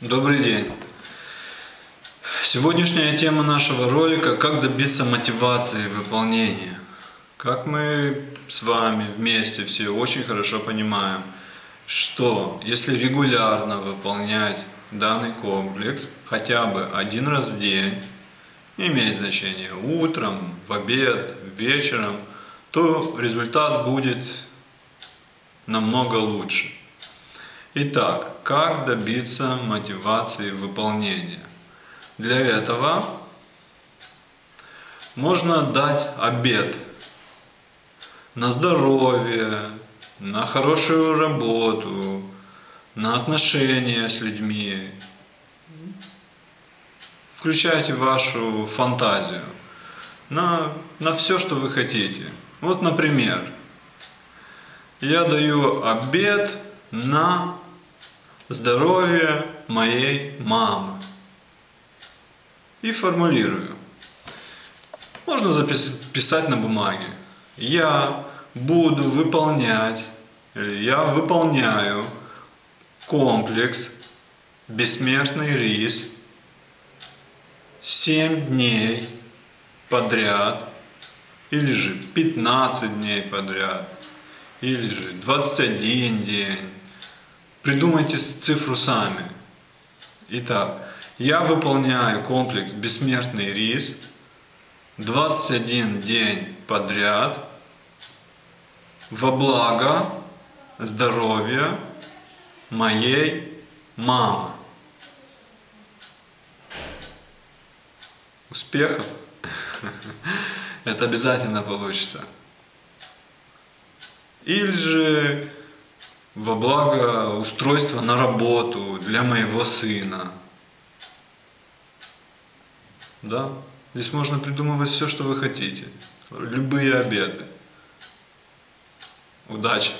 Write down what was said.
Добрый день. Сегодняшняя тема нашего ролика – как добиться мотивации выполнения. Как мы с вами вместе все очень хорошо понимаем, что если регулярно выполнять данный комплекс хотя бы один раз в день, не имеет значения утром, в обед, вечером, то результат будет намного лучше. Итак, как добиться мотивации выполнения? Для этого можно дать обед на здоровье, на хорошую работу, на отношения с людьми. Включайте вашу фантазию на, на все, что вы хотите. Вот, например, я даю обед на здоровье моей мамы. И формулирую. Можно записать на бумаге. Я буду выполнять, или я выполняю комплекс бессмертный рис 7 дней подряд, или же 15 дней подряд, или же 21 день. Придумайте цифру сами. Итак, я выполняю комплекс «Бессмертный рис» 21 день подряд во благо здоровья моей мамы. Успехов! Это обязательно получится. Или же во благо устройства на работу для моего сына. Да, здесь можно придумывать все, что вы хотите. Любые обеды. Удачи!